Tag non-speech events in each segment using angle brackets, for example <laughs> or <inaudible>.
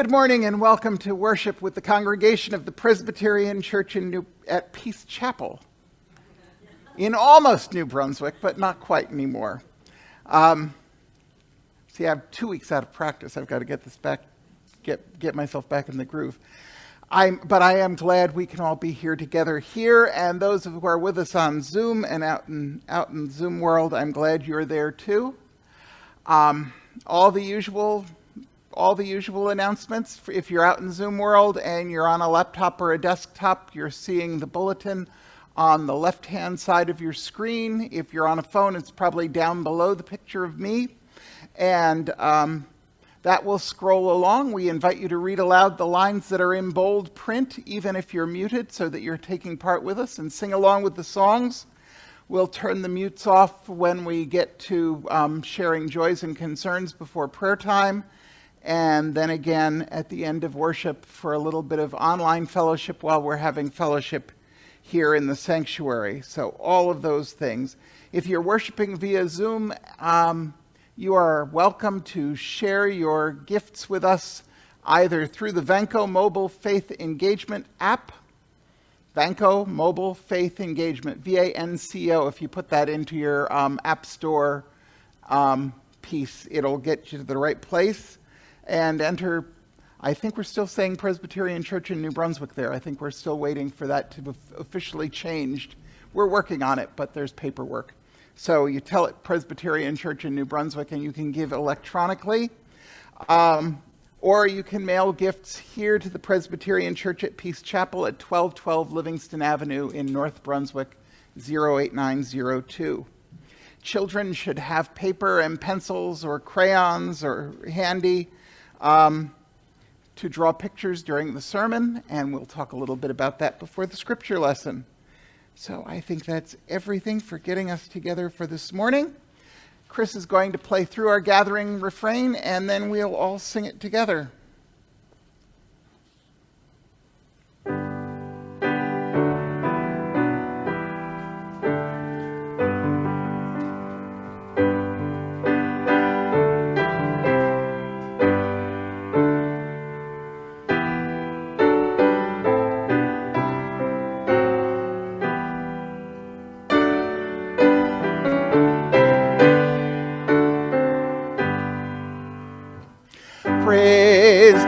Good morning and welcome to worship with the congregation of the Presbyterian Church in New, at Peace Chapel in almost New Brunswick, but not quite anymore. Um, see, I have two weeks out of practice. I've got to get this back, get, get myself back in the groove. I'm, but I am glad we can all be here together here, and those who are with us on Zoom and out in, out in Zoom world, I'm glad you're there too. Um, all the usual all the usual announcements. If you're out in Zoom world and you're on a laptop or a desktop, you're seeing the bulletin on the left-hand side of your screen. If you're on a phone, it's probably down below the picture of me. And um, that will scroll along. We invite you to read aloud the lines that are in bold print, even if you're muted, so that you're taking part with us and sing along with the songs. We'll turn the mutes off when we get to um, sharing joys and concerns before prayer time and then again at the end of worship for a little bit of online fellowship while we're having fellowship here in the sanctuary. So, all of those things. If you're worshiping via Zoom, um, you are welcome to share your gifts with us either through the Vanco Mobile Faith Engagement app. Vanco Mobile Faith Engagement, V A N C O. If you put that into your um, App Store um, piece, it'll get you to the right place and enter. I think we're still saying Presbyterian Church in New Brunswick there. I think we're still waiting for that to be officially changed. We're working on it, but there's paperwork. So you tell it Presbyterian Church in New Brunswick, and you can give electronically. Um, or you can mail gifts here to the Presbyterian Church at Peace Chapel at 1212 Livingston Avenue in North Brunswick, 08902. Children should have paper and pencils or crayons or handy um, to draw pictures during the sermon, and we'll talk a little bit about that before the scripture lesson. So I think that's everything for getting us together for this morning. Chris is going to play through our gathering refrain, and then we'll all sing it together.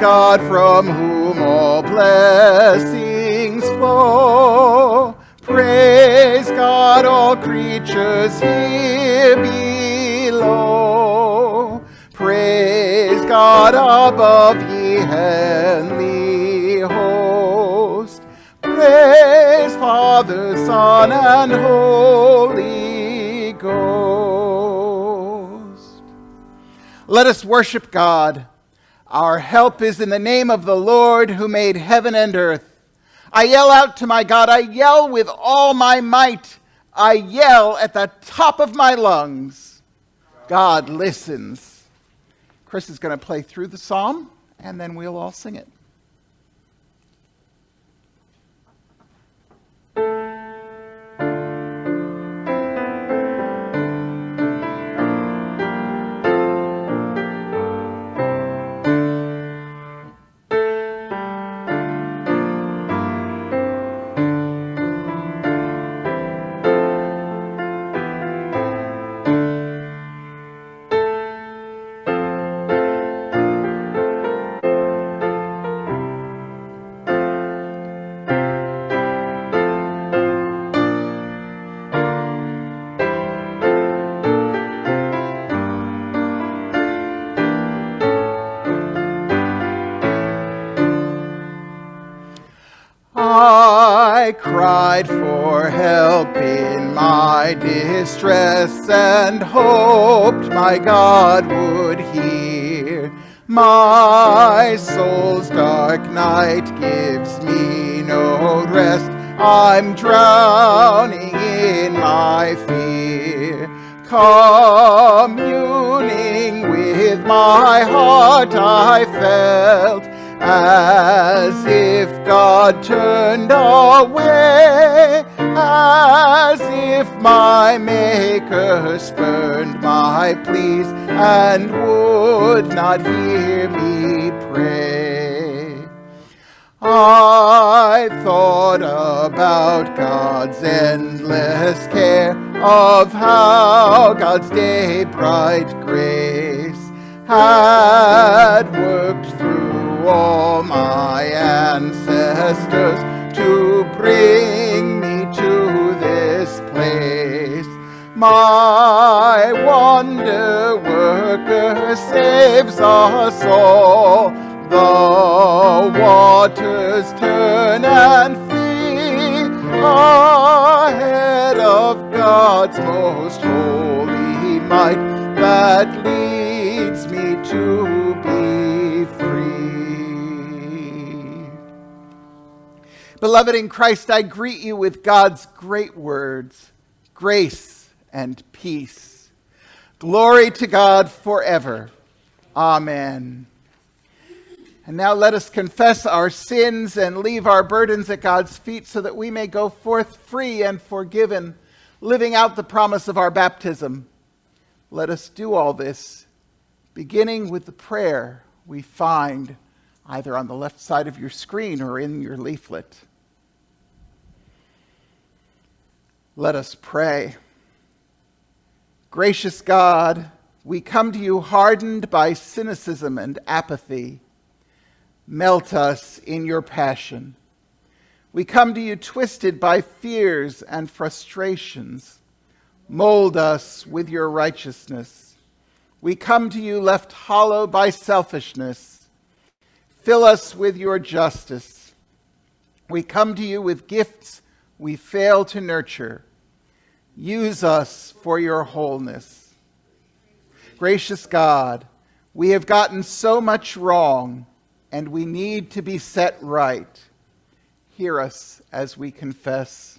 God from whom all blessings flow. Praise God, all creatures here below. Praise God above, ye heavenly host. Praise Father, Son, and Holy Ghost. Let us worship God our help is in the name of the Lord who made heaven and earth. I yell out to my God. I yell with all my might. I yell at the top of my lungs. God listens. Chris is going to play through the psalm, and then we'll all sing it. Distress and hoped my God would hear. My soul's dark night gives me no rest. I'm drowning in my fear. Communing with my heart, I felt as if God turned away, as if my Maker spurned my pleas and would not hear me pray. I thought about God's endless care, of how God's day bright grace had worked all my ancestors to bring me to this place. My wonder worker saves us all. The waters turn and flee ahead of God's most holy might that leads me to Beloved in Christ, I greet you with God's great words, grace and peace. Glory to God forever. Amen. And now let us confess our sins and leave our burdens at God's feet so that we may go forth free and forgiven, living out the promise of our baptism. Let us do all this, beginning with the prayer we find either on the left side of your screen or in your leaflet. Let us pray. Gracious God, we come to you hardened by cynicism and apathy. Melt us in your passion. We come to you twisted by fears and frustrations. Mold us with your righteousness. We come to you left hollow by selfishness. Fill us with your justice. We come to you with gifts we fail to nurture. Use us for your wholeness. Gracious God, we have gotten so much wrong and we need to be set right. Hear us as we confess.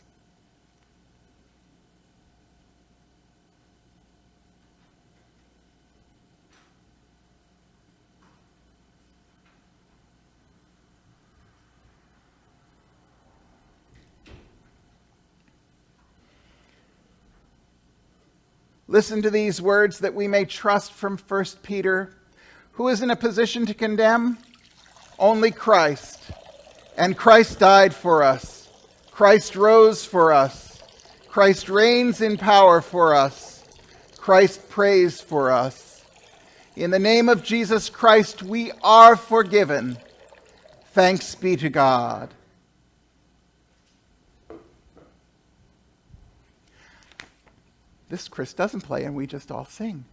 Listen to these words that we may trust from 1 Peter. Who is in a position to condemn? Only Christ. And Christ died for us. Christ rose for us. Christ reigns in power for us. Christ prays for us. In the name of Jesus Christ, we are forgiven. Thanks be to God. This Chris doesn't play, and we just all sing.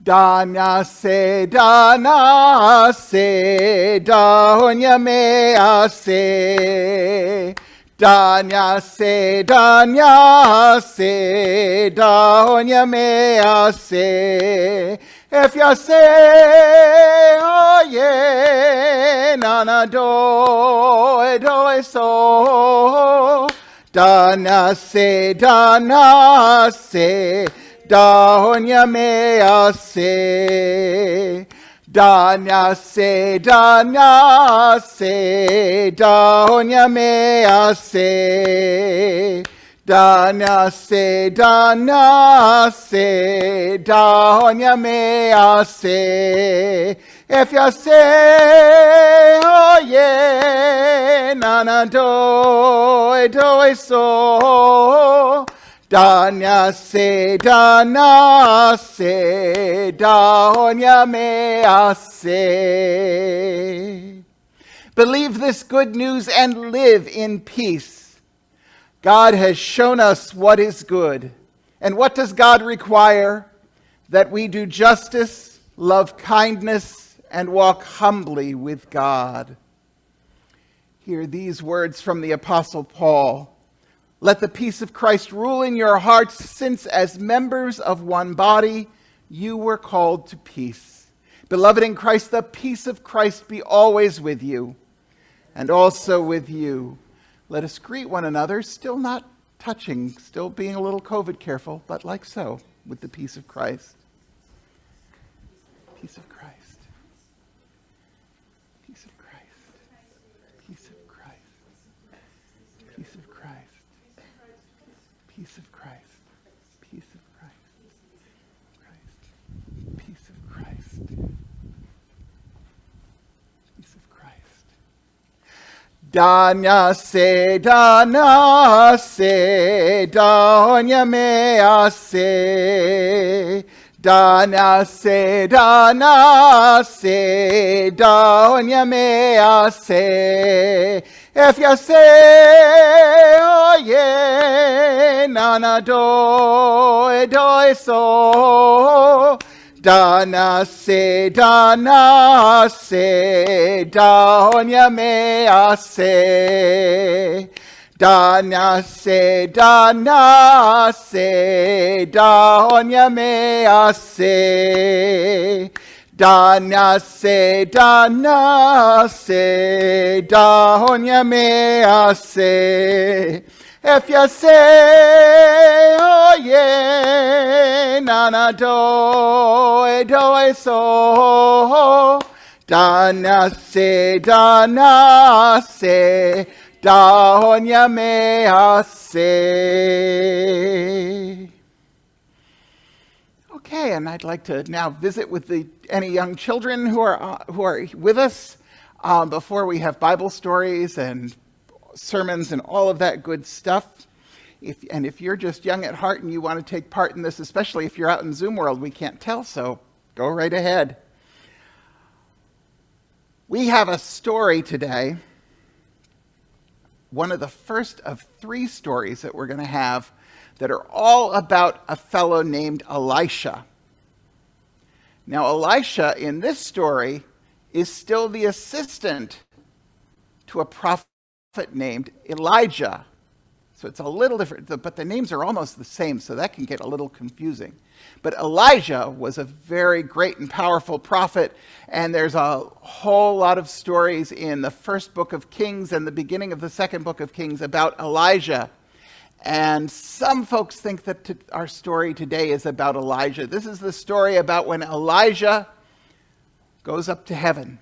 Danya se, dana se, dahonya mea se. Danya se, danya se, dahonya mea se. If ya say, oh yeah, nana do, do so. Dana se, dana se, dahonya mea se. Danya se, danya se, dahonya mea se. Danya se, danya se, dahonya mea se. If you say, oh yeah, nana do, do so. Danya se, dana se, dahonya mea se. Believe this good news and live in peace. God has shown us what is good. And what does God require? That we do justice, love kindness, and walk humbly with God. Hear these words from the Apostle Paul. Let the peace of Christ rule in your hearts, since as members of one body you were called to peace. Beloved in Christ, the peace of Christ be always with you, and also with you. Let us greet one another, still not touching, still being a little COVID careful, but like so, with the peace of Christ. Peace of Christ. Peace of Christ. Peace of Christ. Peace of Christ. Peace of Christ. Peace of Christ. Christ. Peace of Christ. Peace of Christ. Danya se dana se danya mea se dana se dana se danya mea se if you say oh, oye nana do do so Dana se, dana se, donya mea se. Dana se, dana se, donya mea se. Dana se, dana se, donya mea se. If you say, oh yeah, nana do, do, so, dana se, dana se, donya mea se. Okay, and I'd like to now visit with the, any young children who are, uh, who are with us um, before we have Bible stories and sermons and all of that good stuff. If, and if you're just young at heart and you want to take part in this, especially if you're out in Zoom world, we can't tell, so go right ahead. We have a story today, one of the first of three stories that we're going to have that are all about a fellow named Elisha. Now, Elisha in this story is still the assistant to a prophet named Elijah. So it's a little different, but the names are almost the same, so that can get a little confusing. But Elijah was a very great and powerful prophet, and there's a whole lot of stories in the first book of Kings and the beginning of the second book of Kings about Elijah. And some folks think that our story today is about Elijah. This is the story about when Elijah goes up to heaven.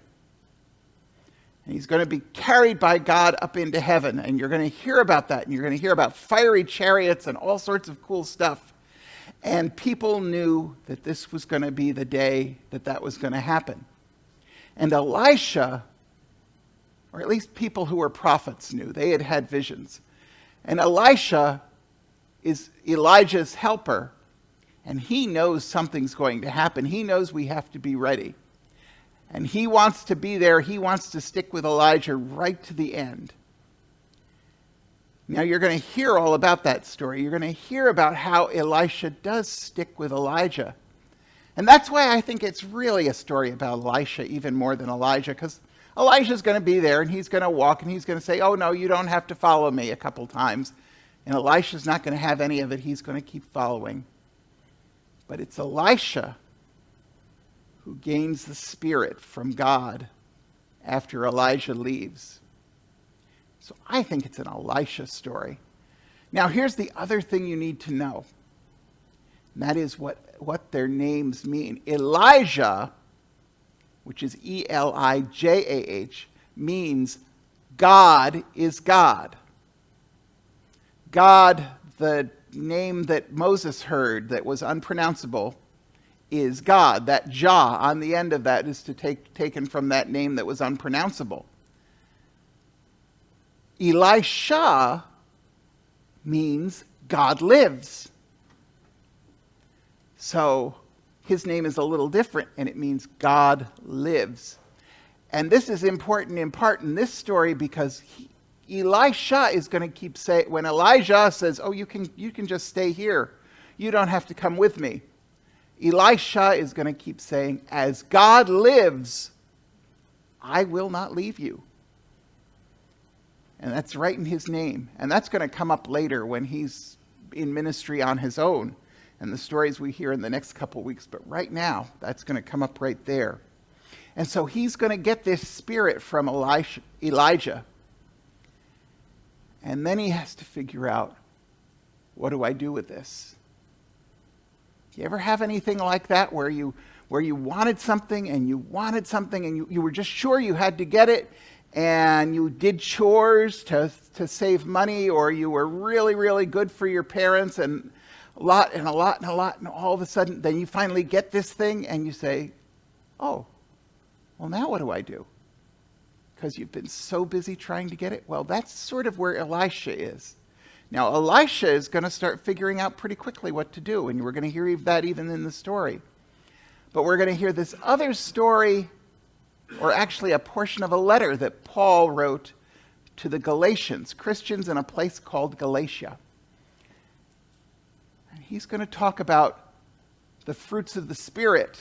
And he's going to be carried by God up into heaven. And you're going to hear about that. And you're going to hear about fiery chariots and all sorts of cool stuff. And people knew that this was going to be the day that that was going to happen. And Elisha, or at least people who were prophets knew, they had had visions. And Elisha is Elijah's helper. And he knows something's going to happen. He knows we have to be ready. And he wants to be there. He wants to stick with Elijah right to the end. Now, you're going to hear all about that story. You're going to hear about how Elisha does stick with Elijah. And that's why I think it's really a story about Elisha even more than Elijah, because Elijah's going to be there and he's going to walk and he's going to say, Oh, no, you don't have to follow me a couple times. And Elisha's not going to have any of it. He's going to keep following. But it's Elisha who gains the Spirit from God after Elijah leaves. So I think it's an Elisha story. Now, here's the other thing you need to know, and that is what, what their names mean. Elijah, which is E L I J A H, means God is God. God, the name that Moses heard that was unpronounceable, is God. That Jah on the end of that is to take, taken from that name that was unpronounceable. Elisha means God lives. So his name is a little different and it means God lives. And this is important in part in this story because he, Elisha is going to keep saying, when Elijah says, Oh, you can, you can just stay here, you don't have to come with me. Elisha is going to keep saying, As God lives, I will not leave you. And that's right in his name. And that's going to come up later when he's in ministry on his own and the stories we hear in the next couple weeks. But right now, that's going to come up right there. And so he's going to get this spirit from Elijah. And then he has to figure out what do I do with this? You ever have anything like that where you where you wanted something and you wanted something and you, you were just sure you had to get it and you did chores to, to save money or you were really, really good for your parents and a lot and a lot and a lot and all of a sudden then you finally get this thing and you say, Oh, well now what do I do? because you've been so busy trying to get it? Well, that's sort of where Elisha is. Now, Elisha is going to start figuring out pretty quickly what to do, and we're going to hear that even in the story. But we're going to hear this other story, or actually a portion of a letter that Paul wrote to the Galatians, Christians in a place called Galatia. And he's going to talk about the fruits of the Spirit.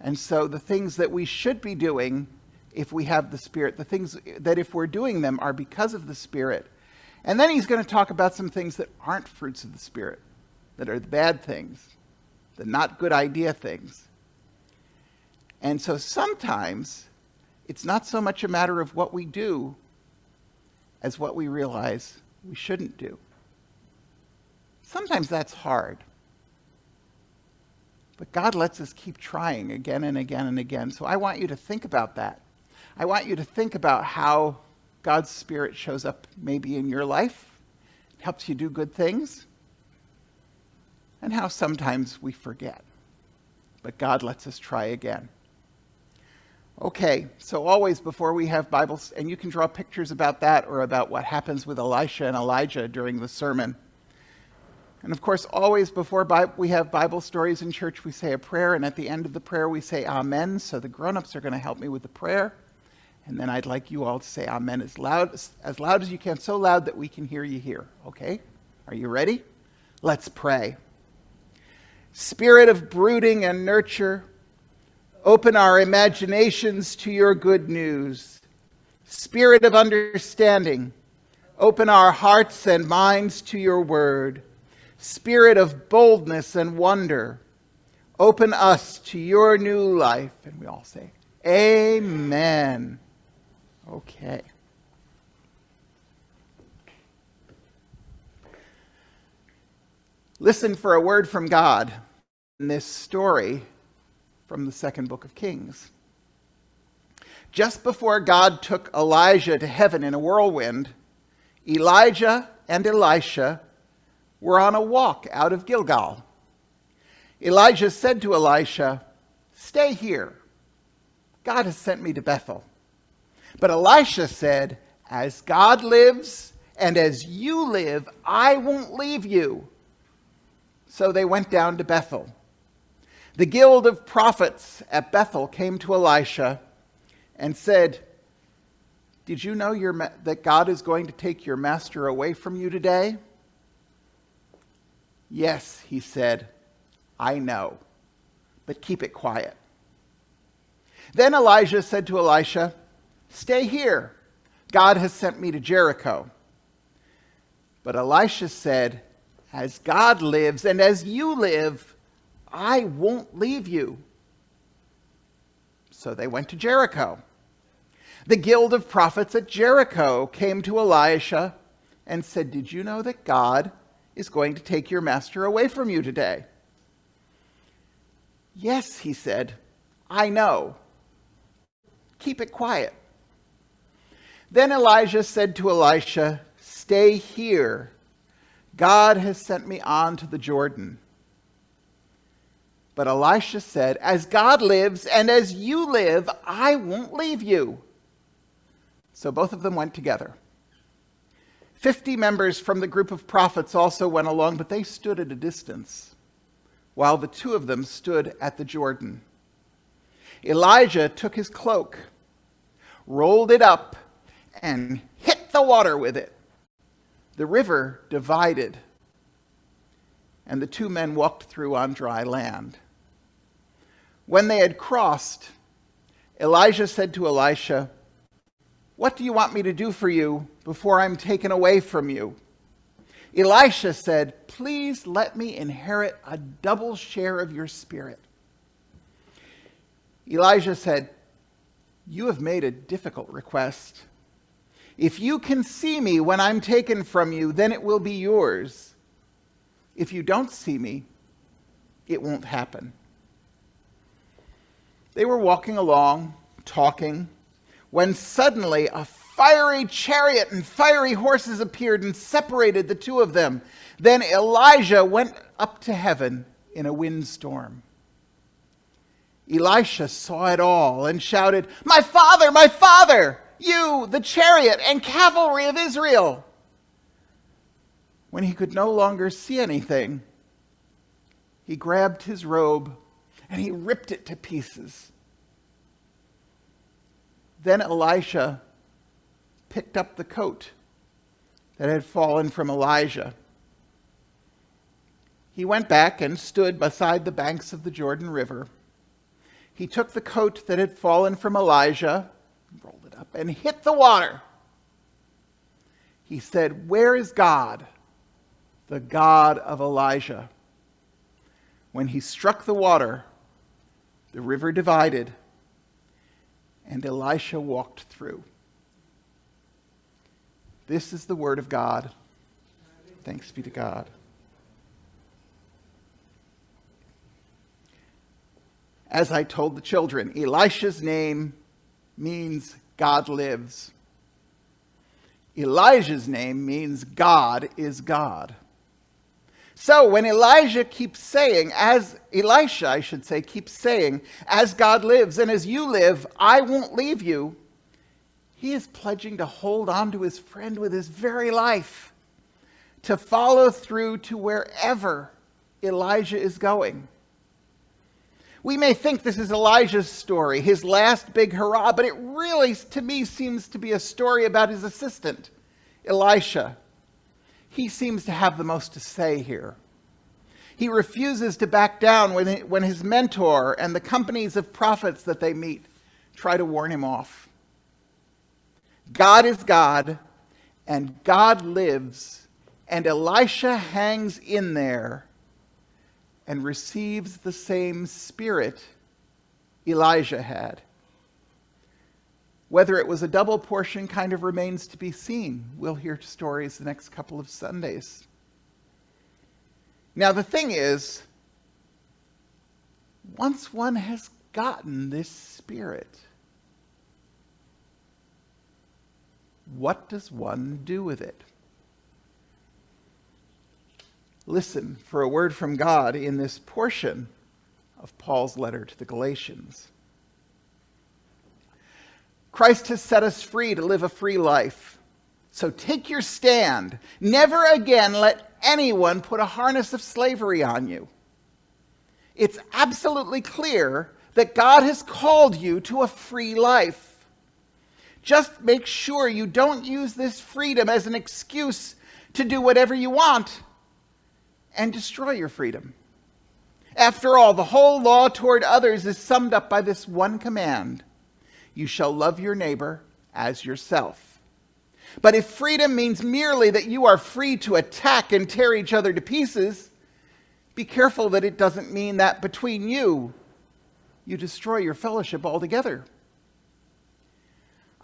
And so the things that we should be doing if we have the Spirit, the things that if we're doing them are because of the Spirit. And then he's going to talk about some things that aren't fruits of the Spirit, that are the bad things, the not good idea things. And so sometimes it's not so much a matter of what we do as what we realize we shouldn't do. Sometimes that's hard. But God lets us keep trying again and again and again. So I want you to think about that. I want you to think about how God's Spirit shows up maybe in your life, helps you do good things, and how sometimes we forget. But God lets us try again. Okay, so always before we have Bibles, and you can draw pictures about that or about what happens with Elisha and Elijah during the sermon. And of course, always before we have Bible stories in church, we say a prayer, and at the end of the prayer, we say Amen. So the grown ups are going to help me with the prayer. And then I'd like you all to say amen as loud as loud as you can, so loud that we can hear you here. Okay? Are you ready? Let's pray. Spirit of brooding and nurture, open our imaginations to your good news. Spirit of understanding, open our hearts and minds to your word. Spirit of boldness and wonder, open us to your new life. And we all say, Amen. Okay. Listen for a word from God in this story from the second book of Kings. Just before God took Elijah to heaven in a whirlwind, Elijah and Elisha were on a walk out of Gilgal. Elijah said to Elisha, Stay here. God has sent me to Bethel. But Elisha said, As God lives and as you live, I won't leave you. So they went down to Bethel. The guild of prophets at Bethel came to Elisha and said, Did you know ma- that God is going to take your master away from you today? Yes, he said, I know, but keep it quiet. Then Elijah said to Elisha, Stay here. God has sent me to Jericho. But Elisha said, As God lives and as you live, I won't leave you. So they went to Jericho. The guild of prophets at Jericho came to Elisha and said, Did you know that God is going to take your master away from you today? Yes, he said, I know. Keep it quiet. Then Elijah said to Elisha, Stay here. God has sent me on to the Jordan. But Elisha said, As God lives and as you live, I won't leave you. So both of them went together. Fifty members from the group of prophets also went along, but they stood at a distance, while the two of them stood at the Jordan. Elijah took his cloak, rolled it up, and hit the water with it. The river divided, and the two men walked through on dry land. When they had crossed, Elijah said to Elisha, What do you want me to do for you before I'm taken away from you? Elisha said, Please let me inherit a double share of your spirit. Elijah said, You have made a difficult request. If you can see me when I'm taken from you, then it will be yours. If you don't see me, it won't happen. They were walking along, talking, when suddenly a fiery chariot and fiery horses appeared and separated the two of them. Then Elijah went up to heaven in a windstorm. Elisha saw it all and shouted, My father, my father, you, the chariot and cavalry of Israel. When he could no longer see anything, he grabbed his robe and he ripped it to pieces. Then Elisha picked up the coat that had fallen from Elijah. He went back and stood beside the banks of the Jordan River. He took the coat that had fallen from Elijah, rolled it up, and hit the water. He said, Where is God, the God of Elijah? When he struck the water, the river divided, and Elisha walked through. This is the word of God. Thanks be to God. As I told the children, Elisha's name means God lives. Elijah's name means God is God. So when Elijah keeps saying, as Elisha, I should say, keeps saying, as God lives and as you live, I won't leave you, he is pledging to hold on to his friend with his very life, to follow through to wherever Elijah is going. We may think this is Elijah's story, his last big hurrah, but it really, to me, seems to be a story about his assistant, Elisha he seems to have the most to say here. He refuses to back down when, he, when his mentor and the companies of prophets that they meet try to warn him off. God is God, and God lives, and Elisha hangs in there and receives the same spirit Elijah had. Whether it was a double portion kind of remains to be seen. We'll hear stories the next couple of Sundays. Now, the thing is, once one has gotten this spirit, what does one do with it? Listen for a word from God in this portion of Paul's letter to the Galatians. Christ has set us free to live a free life. So take your stand. Never again let anyone put a harness of slavery on you. It's absolutely clear that God has called you to a free life. Just make sure you don't use this freedom as an excuse to do whatever you want and destroy your freedom. After all, the whole law toward others is summed up by this one command you shall love your neighbor as yourself. But if freedom means merely that you are free to attack and tear each other to pieces, be careful that it doesn't mean that between you, you destroy your fellowship altogether.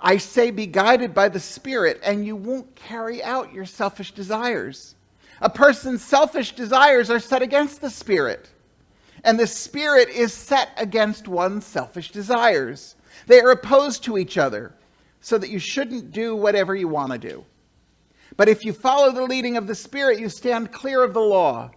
I say, be guided by the Spirit, and you won't carry out your selfish desires. A person's selfish desires are set against the Spirit, and the Spirit is set against one's selfish desires. They are opposed to each other, so that you shouldn't do whatever you want to do. But if you follow the leading of the Spirit, you stand clear of the law.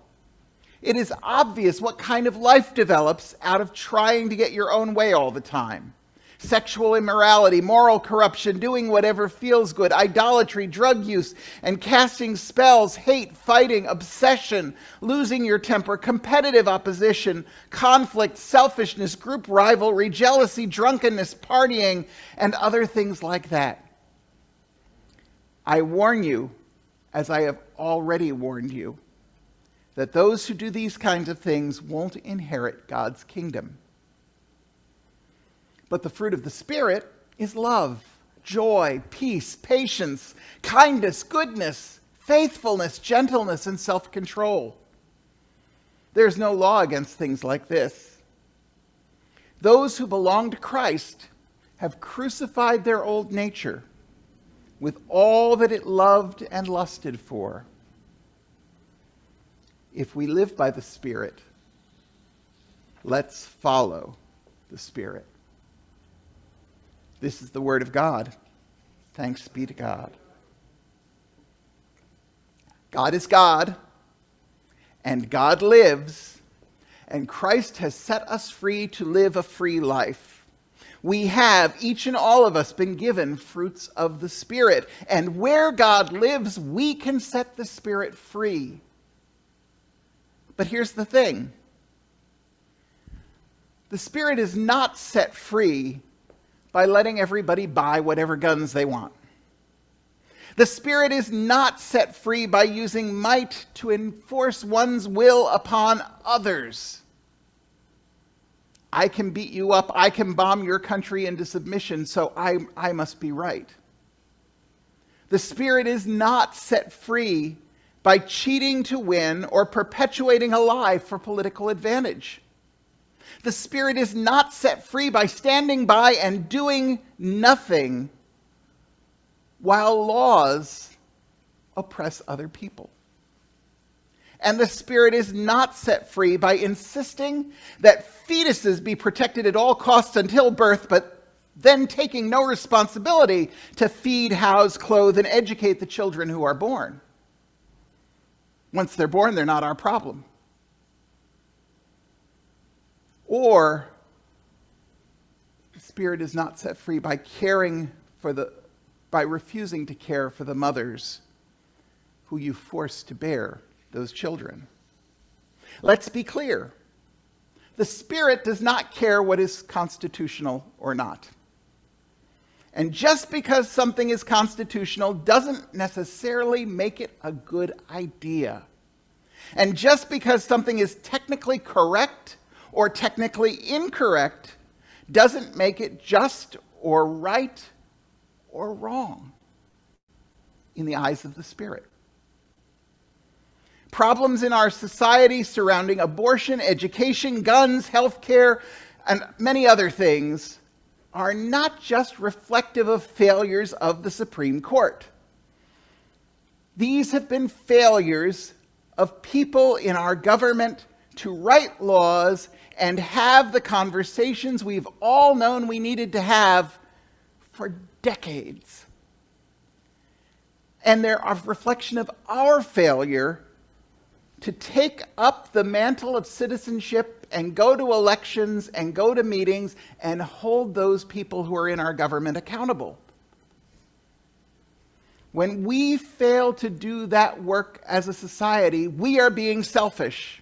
It is obvious what kind of life develops out of trying to get your own way all the time sexual immorality, moral corruption, doing whatever feels good, idolatry, drug use, and casting spells, hate, fighting, obsession, losing your temper, competitive opposition, conflict, selfishness, group rivalry, jealousy, drunkenness, partying, and other things like that. I warn you, as I have already warned you, that those who do these kinds of things won't inherit God's kingdom. But the fruit of the Spirit is love, joy, peace, patience, kindness, goodness, faithfulness, gentleness, and self control. There's no law against things like this. Those who belong to Christ have crucified their old nature with all that it loved and lusted for. If we live by the Spirit, let's follow the Spirit. This is the word of God. Thanks be to God. God is God, and God lives, and Christ has set us free to live a free life. We have, each and all of us, been given fruits of the Spirit. And where God lives, we can set the Spirit free. But here's the thing the Spirit is not set free by letting everybody buy whatever guns they want. The Spirit is not set free by using might to enforce one's will upon others. I can beat you up, I can bomb your country into submission, so I, I must be right. The Spirit is not set free by cheating to win or perpetuating a lie for political advantage. The Spirit is not set free by standing by and doing nothing while laws oppress other people. And the Spirit is not set free by insisting that fetuses be protected at all costs until birth, but then taking no responsibility to feed, house, clothe, and educate the children who are born. Once they're born, they're not our problem. Or the Spirit is not set free by caring for the by refusing to care for the mothers who you force to bear those children. Let's be clear. The Spirit does not care what is constitutional or not. And just because something is constitutional doesn't necessarily make it a good idea. And just because something is technically correct or technically incorrect doesn't make it just or right or wrong in the eyes of the Spirit. Problems in our society surrounding abortion, education, guns, health care, and many other things are not just reflective of failures of the Supreme Court. These have been failures of people in our government to write laws and have the conversations we've all known we needed to have for decades. And they're a reflection of our failure to take up the mantle of citizenship and go to elections and go to meetings and hold those people who are in our government accountable. When we fail to do that work as a society, we are being selfish.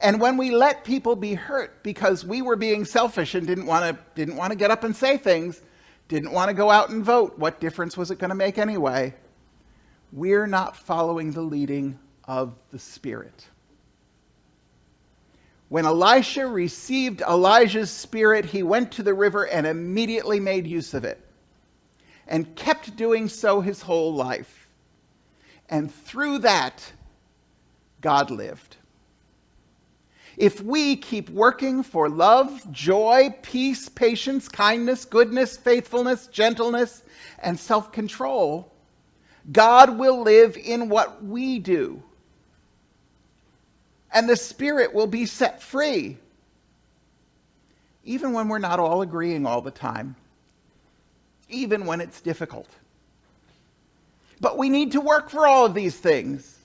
And when we let people be hurt because we were being selfish and didn't want to didn't want to get up and say things, didn't want to go out and vote, what difference was it going to make anyway? We're not following the leading of the Spirit. When Elisha received Elijah's spirit, he went to the river and immediately made use of it, and kept doing so his whole life. And through that, God lived. If we keep working for love, joy, peace, patience, kindness, goodness, faithfulness, gentleness, and self control, God will live in what we do. And the Spirit will be set free. Even when we're not all agreeing all the time, even when it's difficult. But we need to work for all of these things.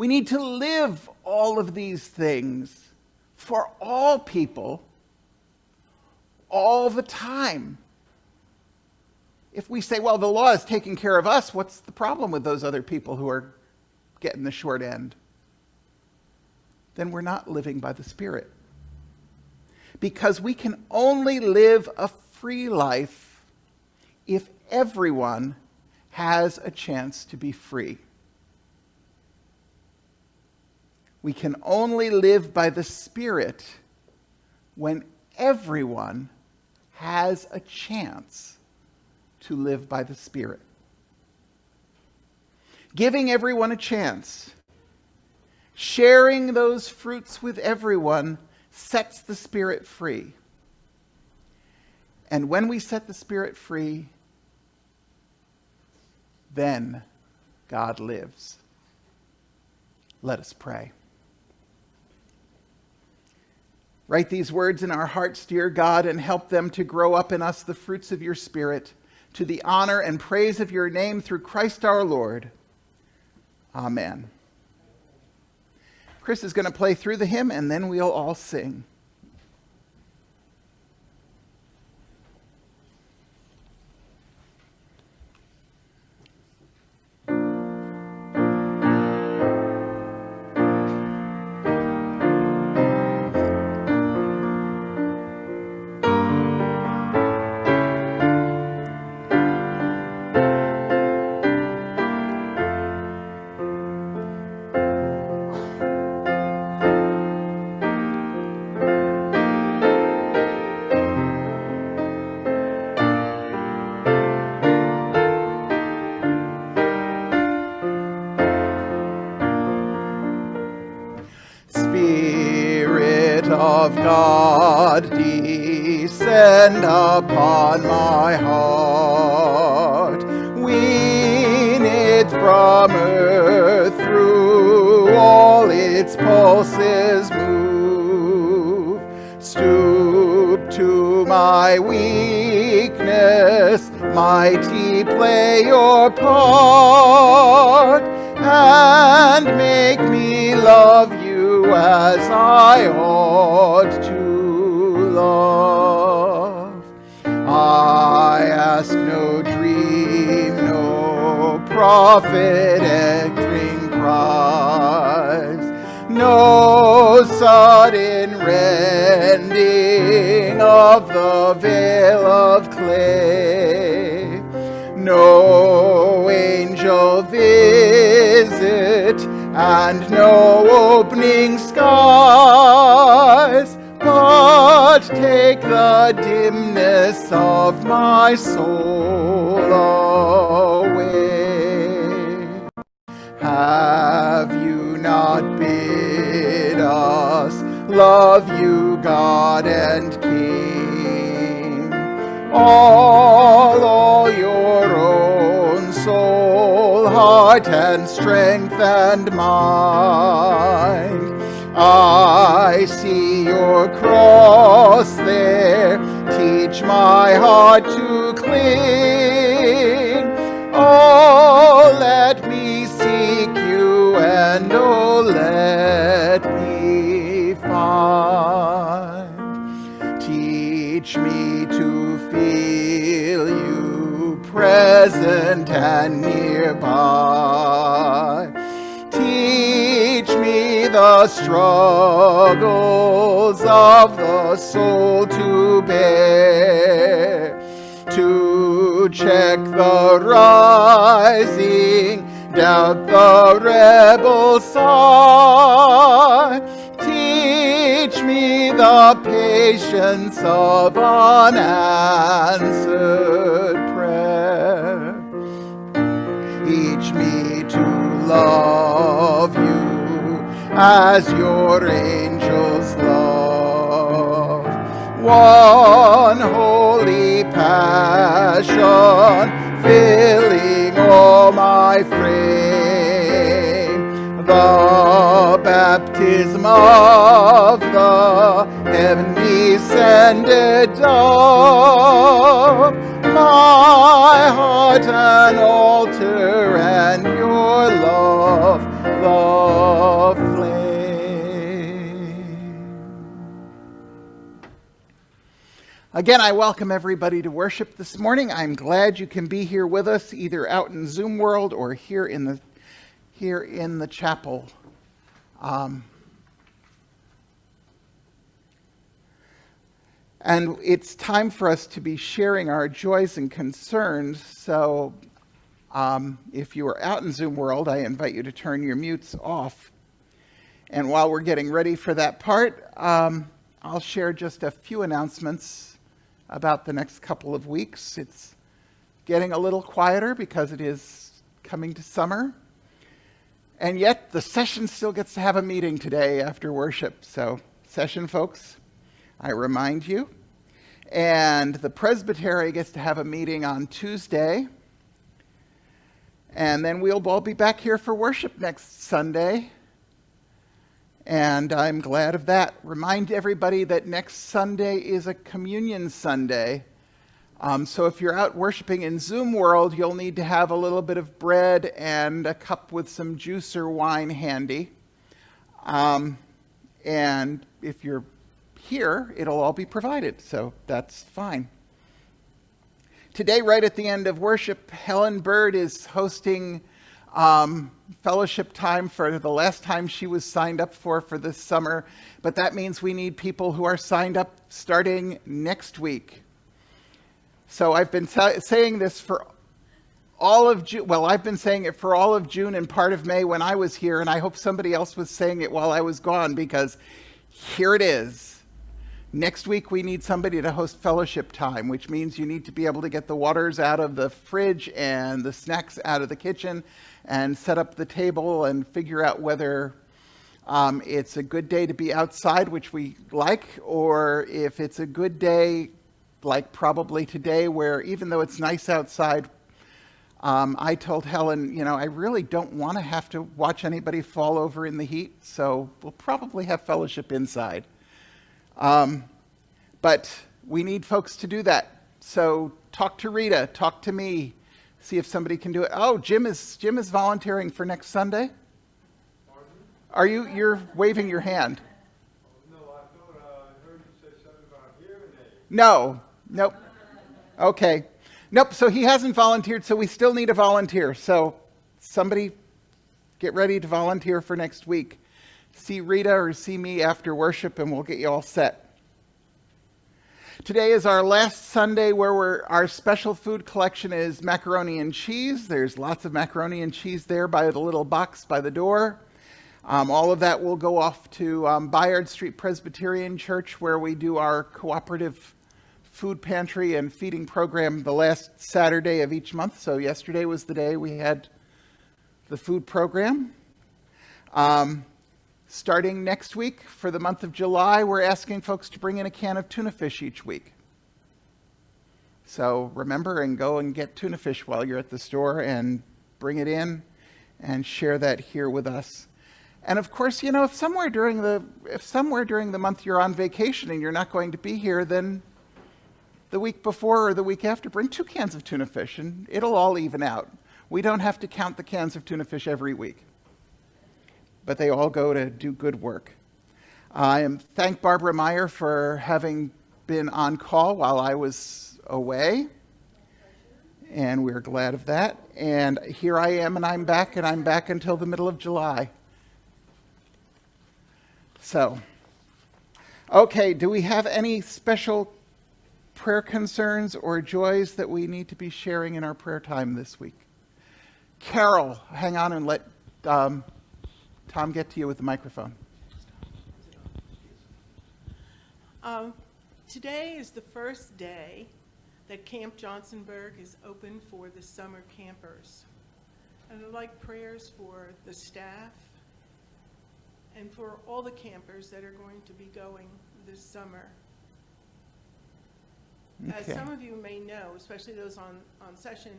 We need to live all of these things for all people all the time. If we say, well, the law is taking care of us, what's the problem with those other people who are getting the short end? Then we're not living by the Spirit. Because we can only live a free life if everyone has a chance to be free. We can only live by the Spirit when everyone has a chance to live by the Spirit. Giving everyone a chance, sharing those fruits with everyone, sets the Spirit free. And when we set the Spirit free, then God lives. Let us pray. Write these words in our hearts, dear God, and help them to grow up in us the fruits of your Spirit, to the honor and praise of your name through Christ our Lord. Amen. Chris is going to play through the hymn, and then we'll all sing. No prophet-echoing cries, no sudden rending of the veil of clay, no angel visit and no opening skies, but take the dimness of my soul away. Have you not bid us love you, God and King? All, all your own soul, heart, and strength and mind. I see your cross there, teach my heart to cling. Oh, oh, let me find. Teach me to feel you present and nearby. Teach me the struggles of the soul to bear, to check the rising doubt, the rebel sigh. Teach me the patience of unanswered prayer. Teach me to love you as your angels love. One The baptism of the heaven descended dove. My heart an altar and your love the flame. Again, I welcome everybody to worship this morning. I'm glad you can be here with us, either out in Zoom world or here in the here in the chapel. Um, and it's time for us to be sharing our joys and concerns. So, um, if you are out in Zoom world, I invite you to turn your mutes off. And while we're getting ready for that part, um, I'll share just a few announcements about the next couple of weeks. It's getting a little quieter because it is coming to summer. And yet, the session still gets to have a meeting today after worship. So, session folks, I remind you. And the presbytery gets to have a meeting on Tuesday. And then we'll all be back here for worship next Sunday. And I'm glad of that. Remind everybody that next Sunday is a communion Sunday. Um, so if you're out worshiping in Zoom world, you'll need to have a little bit of bread and a cup with some juice or wine handy. Um, and if you're here, it'll all be provided, so that's fine. Today, right at the end of worship, Helen Bird is hosting um, fellowship time for the last time she was signed up for for this summer, but that means we need people who are signed up starting next week. So I've been saying this for all of June. Well, I've been saying it for all of June and part of May when I was here, and I hope somebody else was saying it while I was gone because here it is. Next week, we need somebody to host fellowship time, which means you need to be able to get the waters out of the fridge and the snacks out of the kitchen and set up the table and figure out whether um, it's a good day to be outside, which we like, or if it's a good day, like probably today, where even though it's nice outside, um, I told Helen, you know, I really don't want to have to watch anybody fall over in the heat, so we'll probably have fellowship inside. Um, but we need folks to do that. So talk to Rita, talk to me, see if somebody can do it. Oh, Jim is Jim is volunteering for next Sunday. Are you? You're waving your hand. No, Nope. Okay. Nope. So he hasn't volunteered. So we still need a volunteer. So somebody get ready to volunteer for next week. See Rita or see me after worship, and we'll get you all set. Today is our last Sunday where we're, our special food collection is macaroni and cheese. There's lots of macaroni and cheese there by the little box by the door. Um, all of that will go off to um, Bayard Street Presbyterian Church, where we do our cooperative food pantry and feeding program the last Saturday of each month. So, yesterday was the day we had the food program. Um, starting next week for the month of July, we're asking folks to bring in a can of tuna fish each week. So, remember and go and get tuna fish while you're at the store and bring it in and share that here with us. And of course, you know, if somewhere during the if somewhere during the month you're on vacation and you're not going to be here, then the week before or the week after, bring two cans of tuna fish and it'll all even out. We don't have to count the cans of tuna fish every week, but they all go to do good work. I am thank Barbara Meyer for having been on call while I was away, and we're glad of that. And here I am, and I'm back, and I'm back until the middle of July. So, okay, do we have any special prayer concerns or joys that we need to be sharing in our prayer time this week? Carol, hang on and let um, Tom get to you with the microphone. Um, today is the first day that Camp Johnsonburg is open for the summer campers. And I'd like prayers for the staff and for all the campers that are going to be going this summer. As Okay. some of you may know, especially those on, on session,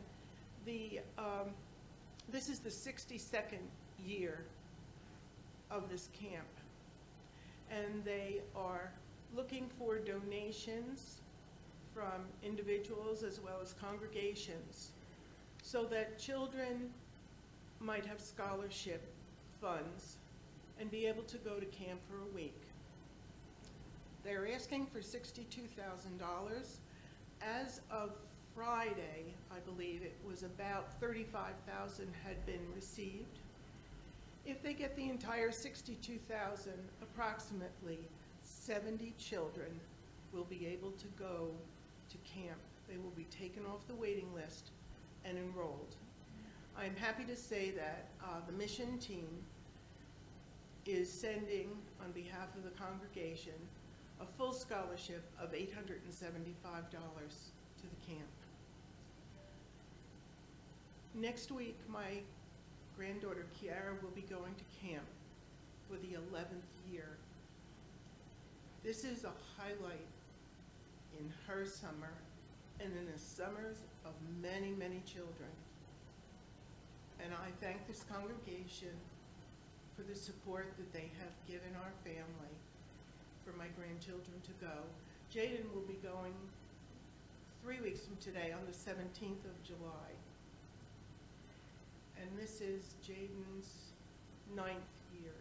the, um, this is the 62nd year of this camp. And they are looking for donations from individuals as well as congregations so that children might have scholarship funds and be able to go to camp for a week. They're asking for sixty-two thousand dollars. As of Friday, I believe it was about thirty-five thousand had been received. If they get the entire sixty-two thousand, approximately seventy children will be able to go to camp. They will be taken off the waiting list and enrolled. I am happy to say that uh, the mission team is sending, on behalf of the congregation, a full scholarship of $875 to the camp. Next week, my granddaughter Kiara will be going to camp for the 11th year. This is a highlight in her summer and in the summers of many, many children. And I thank this congregation for the support that they have given our family for my grandchildren to go. Jaden will be going three weeks from today on the 17th of July. And this is Jaden's ninth year.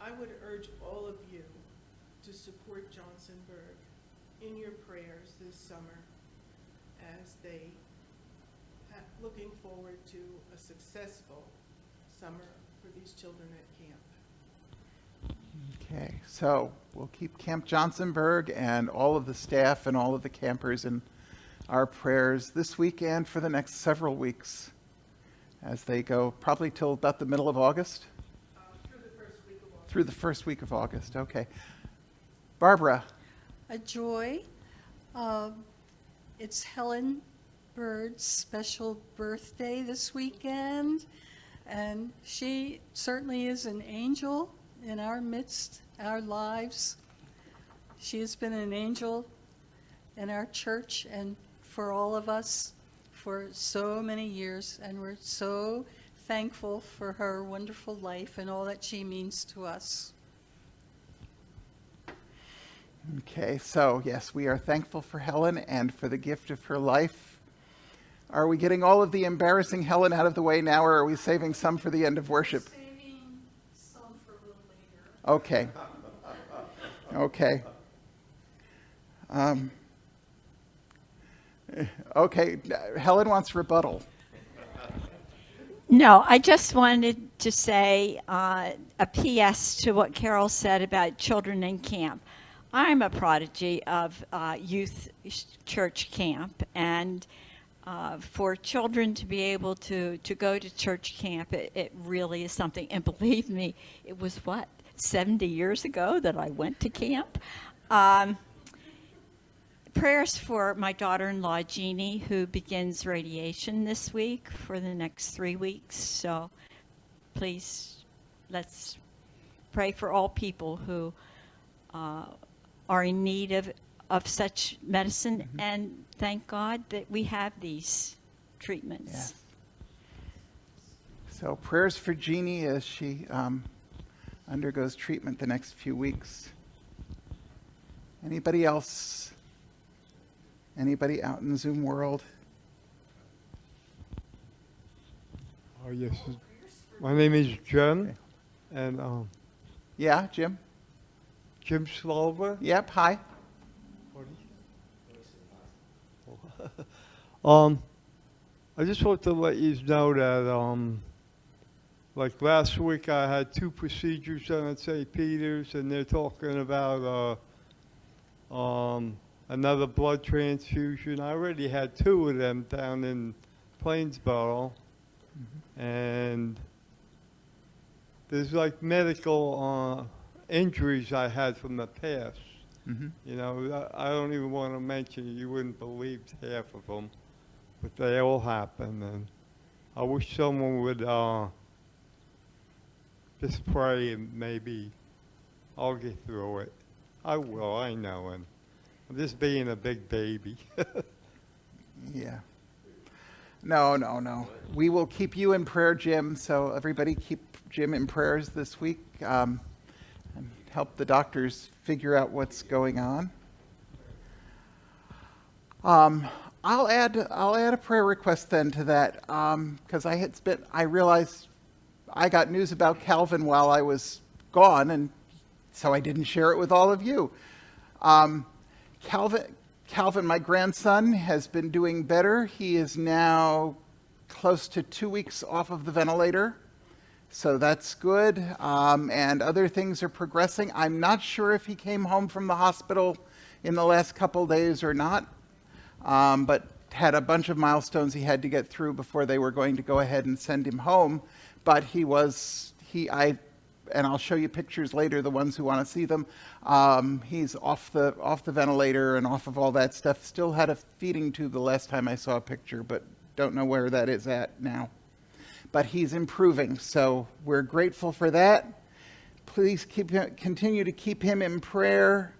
I would urge all of you to support Johnsonburg in your prayers this summer as they looking forward to a successful summer for these children at camp. Okay, so we'll keep Camp Johnsonburg and all of the staff and all of the campers in our prayers this week and for the next several weeks as they go probably till about the middle of August? Uh, through the first week of August. Through the first week of August, okay. Barbara, a joy. Um, It's Helen Bird's special birthday this weekend, and she certainly is an angel in our midst, our lives. She has been an angel in our church and for all of us for so many years, and we're so thankful for her wonderful life and all that she means to us. okay, so yes, we are thankful for Helen and for the gift of her life. Are we getting all of the embarrassing Helen out of the way now, or are we saving some for the end of worship? Saving some for a little later. Okay. Okay. Um, okay, Helen wants rebuttal. No, I just wanted to say uh, a PS to what Carol said about children in camp. I'm a prodigy of uh, youth church camp, and uh, for children to be able to, to go to church camp, it, it really is something. And believe me, it was what, 70 years ago that I went to camp? Um, prayers for my daughter-in-law Jeannie, who begins radiation this week for the next three weeks. So please, let's pray for all people who uh, are in need of of such medicine, and thank God that we have these treatments. Yes. So prayers for Jeannie as she um, undergoes treatment the next few weeks. Anybody else? Anybody out in the Zoom world? Oh, yes. My name is Jim, and um, Yeah, Jim? Jim Slover. Yep, hi. <laughs> Um, I just want to let you know that, um, like last week, I had two procedures done at St. Peter's, and they're talking about uh, um, another blood transfusion. I already had two of them down in Plainsboro, and there's like medical uh, injuries I had from the past. hmm You know, I I don't even want to mention, you wouldn't believe half of them, but they all happen, and I wish someone would, uh, just pray and maybe I'll get through it. I will, I know, and I'm just being a big baby. <laughs> Yeah. No, no, no. We will keep you in prayer, Jim. So everybody keep Jim in prayers this week um, and help the doctors figure out what's going on. Um, I'll add I'll add a prayer request then to that because I had spent I realized I got news about Calvin while I was gone and so I didn't share it with all of you. Um, Calvin, Calvin, my grandson, has been doing better. He is now close to two weeks off of the ventilator, so that's good. Um, and other things are progressing. I'm not sure if he came home from the hospital in the last couple days or not, um, but had a bunch of milestones he had to get through before they were going to go ahead and send him home. But he was he I and I'll show you pictures later, the ones who want to see them. Um, he's off the off the ventilator and off of all that stuff. Still had a feeding tube the last time I saw a picture, but don't know where that is at now. But he's improving, so we're grateful for that. Please keep continue to keep him in prayer.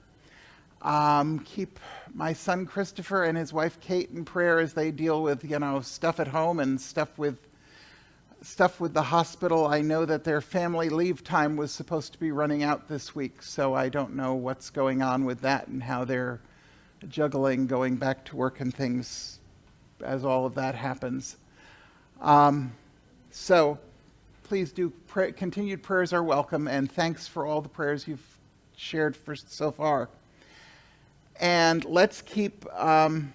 Um, keep my son Christopher and his wife Kate in prayer as they deal with you know stuff at home and stuff with stuff with the hospital. I know that their family leave time was supposed to be running out this week, so I don't know what's going on with that and how they're juggling going back to work and things as all of that happens. Um, so please do. Pray, continued prayers are welcome, and thanks for all the prayers you've shared for so far. And let's keep um,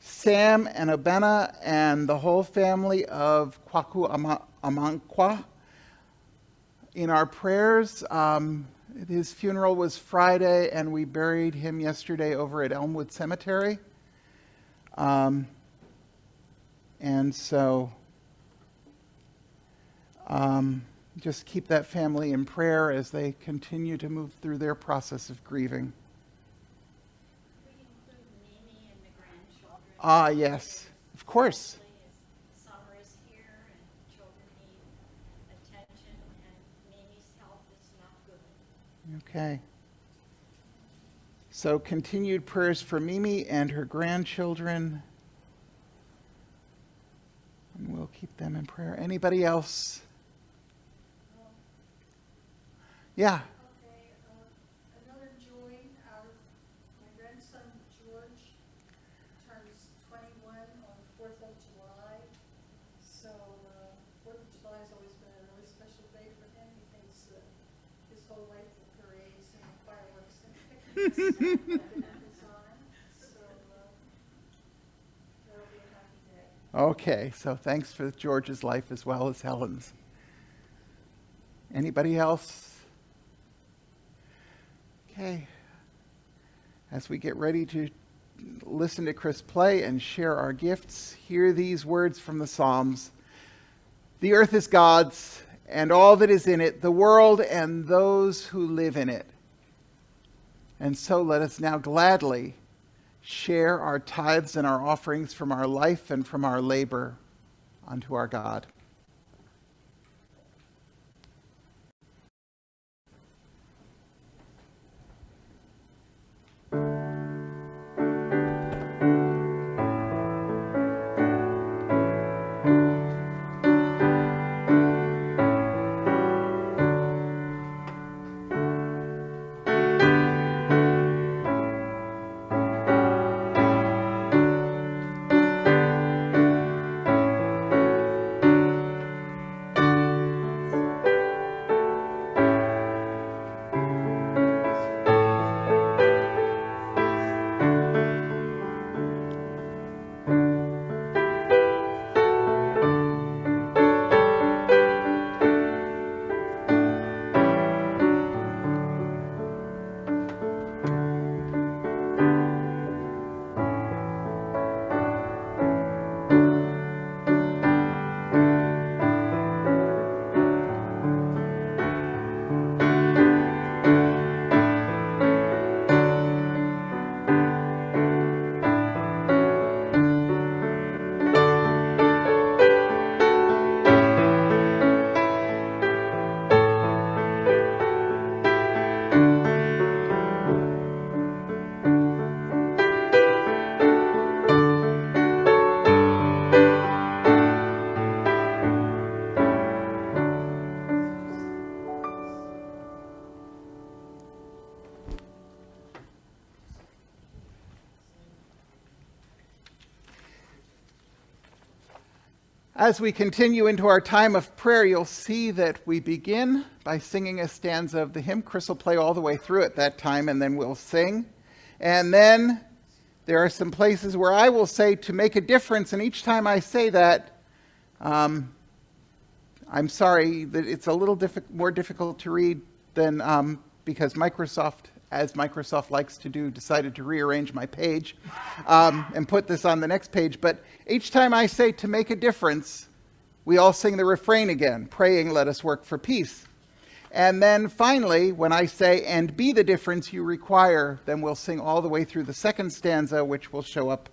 Sam and Abena and the whole family of Kwaku Ama- Amankwa in our prayers. Um, his funeral was Friday, and we buried him yesterday over at Elmwood Cemetery. Um, and so um, just keep that family in prayer as they continue to move through their process of grieving. We include Mimi and the grandchildren. Ah, yes, of course. Okay. So continued prayers for Mimi and her grandchildren. And we'll keep them in prayer. Anybody else? Yeah. Okay, uh, another joy, our, my grandson George turns twenty-one on the Fourth of July. So, uh, Fourth of July has always been a really special day for him. He thinks, uh, his whole life will parades and fireworks and picnics. It's on him. So, uh, that'll be a happy day. Okay, so thanks for George's life as well as Helen's. Anybody else? Okay. As we get ready to listen to Chris play and share our gifts, hear these words from the Psalms The earth is God's, and all that is in it, the world and those who live in it. And so let us now gladly share our tithes and our offerings from our life and from our labor unto our God. As we continue into our time of prayer, you'll see that we begin by singing a stanza of the hymn. Chris will play all the way through at that time, and then we'll sing. And then there are some places where I will say to make a difference, and each time I say that, um, I'm sorry that it's a little diffi- more difficult to read than um, because Microsoft, as Microsoft likes to do, decided to rearrange my page um, and put this on the next page. But each time I say to make a difference, we all sing the refrain again, praying, let us work for peace. And then finally, when I say, and be the difference you require, then we'll sing all the way through the second stanza, which will show up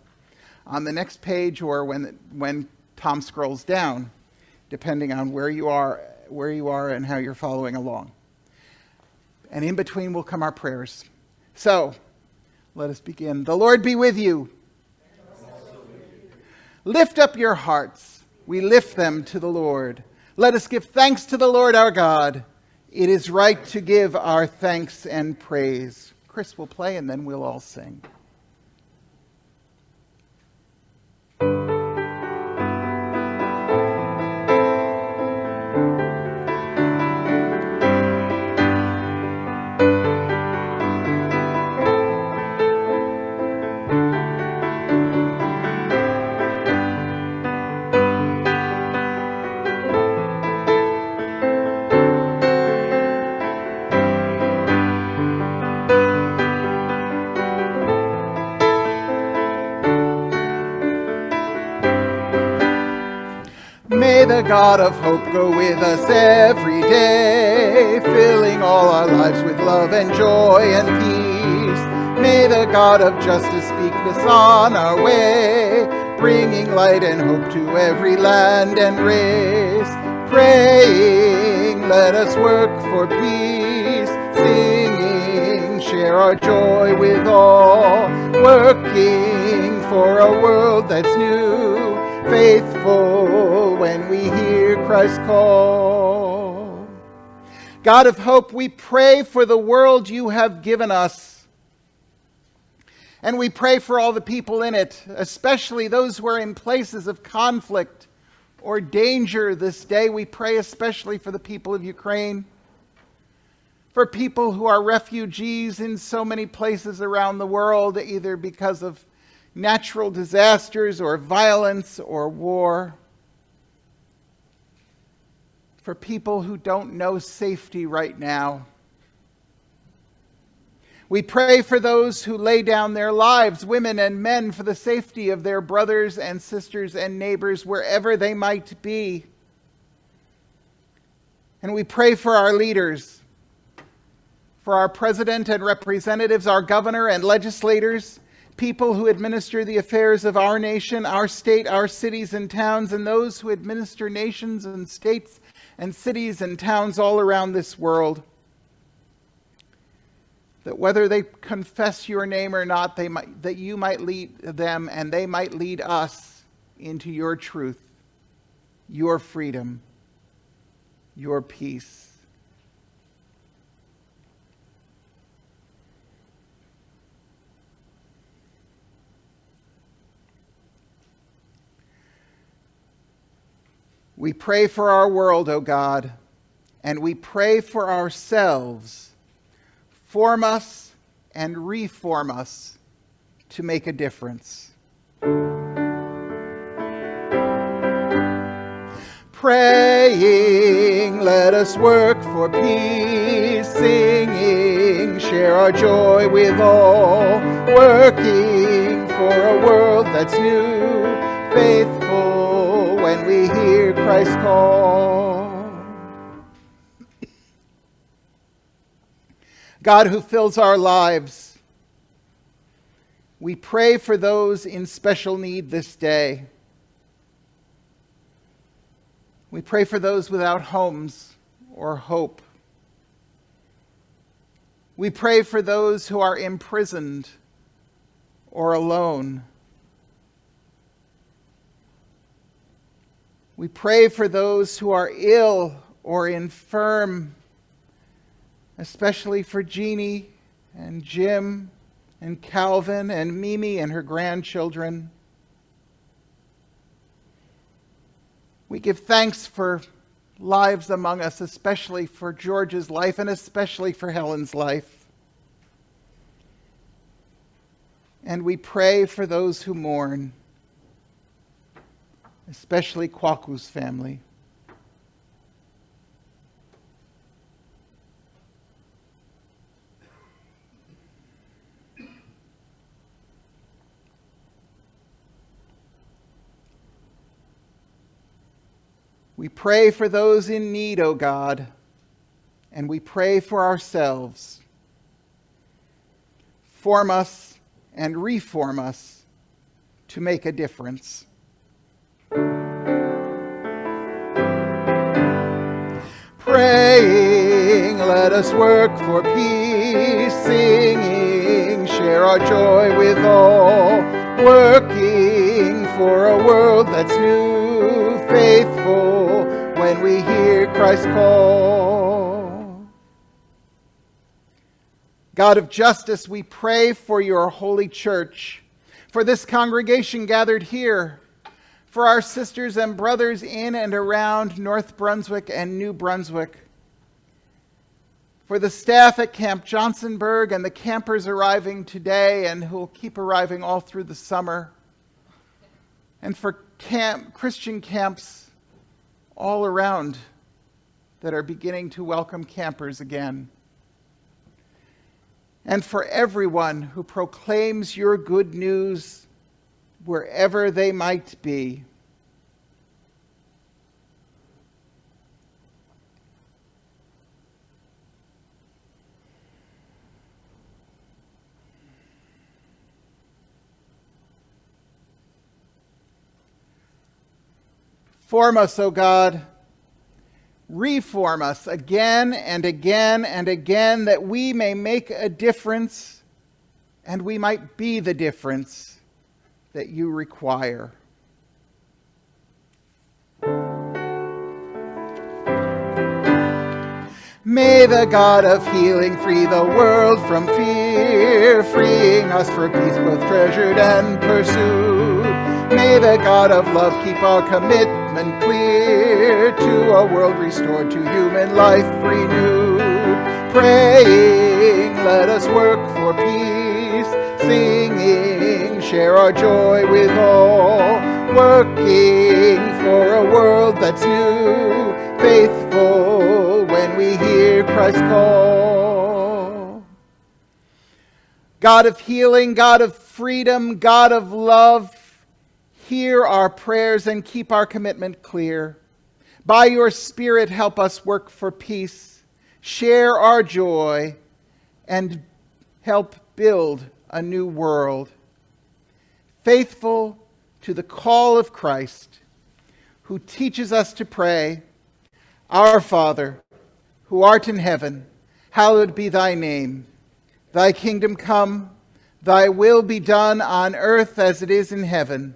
on the next page or when, when Tom scrolls down, depending on where you are, where you are and how you're following along. And in between will come our prayers. So, let us begin. The Lord be with you. Lift up your hearts. We lift them to the Lord. Let us give thanks to the Lord our God. It is right to give our thanks and praise. Chris will play and then we'll all sing. The God of hope go with us every day, filling all our lives with love and joy and peace. May the God of justice speak this on our way, bringing light and hope to every land and race. Praying, let us work for peace, singing, share our joy with all, working for a world that's new, faithful when we hear Christ call. God of hope, we pray for the world you have given us. And we pray for all the people in it, especially those who are in places of conflict or danger this day. We pray especially for the people of Ukraine, for people who are refugees in so many places around the world, either because of natural disasters or violence or war. For people who don't know safety right now. We pray for those who lay down their lives, women and men, for the safety of their brothers and sisters and neighbors wherever they might be. And we pray for our leaders, for our president and representatives, our governor and legislators, people who administer the affairs of our nation, our state, our cities and towns, and those who administer nations and states and cities and towns all around this world that whether they confess your name or not, they might, that you might lead them and they might lead us into your truth, your freedom, your peace. We pray for our world, O God, and we pray for ourselves. Form us and reform us to make a difference. Praying, let us work for peace, singing, share our joy with all, working for a world that's new, when we hear Christ call. God who fills our lives. We pray for those in special need this day. We pray for those without homes or hope. We pray for those who are imprisoned or alone. We pray for those who are ill or infirm especially for Jeannie and Jim and Calvin and Mimi and her grandchildren. We give thanks for lives among us, especially for George's life and especially for Helen's life. And we pray for those who mourn, especially Kwaku's family. We pray for those in need, O God, and we pray for ourselves. Form us and reform us to make a difference. Praying, let us work for peace, singing, share our joy with all, working for a world that's new, faithful when we hear Christ call. God of justice, we pray for your holy church, for this congregation gathered here, for our sisters and brothers in and around North Brunswick and New Brunswick, for the staff at Camp Johnsonburg and the campers arriving today and who will keep arriving all through the summer, and for camp, Christian camps all around that are beginning to welcome campers again. And for everyone who proclaims your good news wherever they might be. Form us, O God. Reform us again and again and again that we may make a difference and we might be the difference that you require. May the God of healing free the world from fear, freeing us for peace both treasured and pursued. May the God of love keep our commitment clear to a world restored to human life renewed. Praying, let us work for peace, singing, share our joy with all, working for a world that's new, faithful when we hear Christ call. God of healing, God of freedom, God of love, hear our prayers and keep our commitment clear. By your Spirit, help us work for peace, share our joy, and help build a new world. Faithful to the call of Christ, who teaches us to pray, Our Father, who art in heaven, hallowed be thy name. Thy kingdom come, thy will be done on earth as it is in heaven.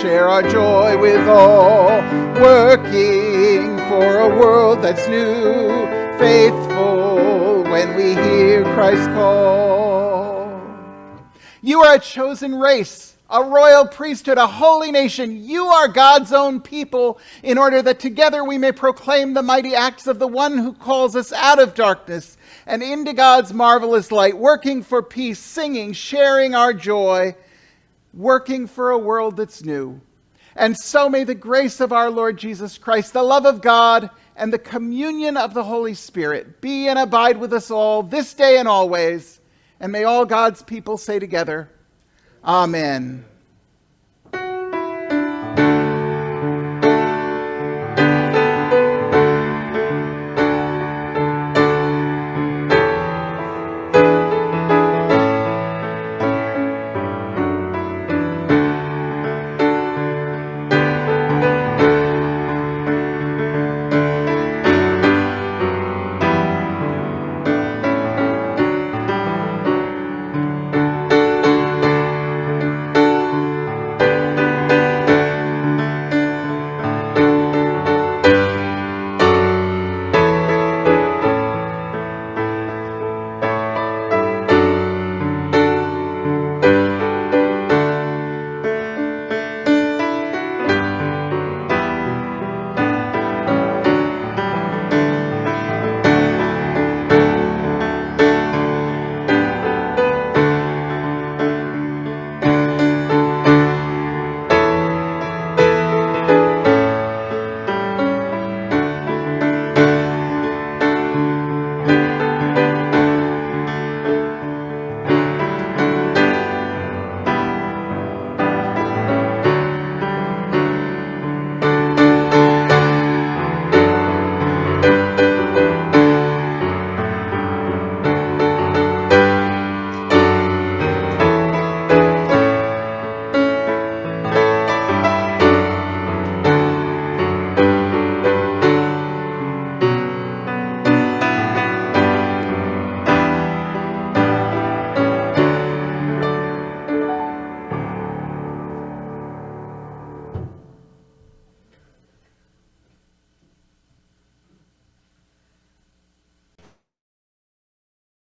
share our joy with all, working for a world that's new, faithful when we hear Christ call. You are a chosen race, a royal priesthood, a holy nation. You are God's own people, in order that together we may proclaim the mighty acts of the one who calls us out of darkness and into God's marvelous light, working for peace, singing, sharing our joy, working for a world that's new. And so may the grace of our Lord Jesus Christ, the love of God, and the communion of the Holy Spirit be and abide with us all this day and always. And may all God's people say together, Amen.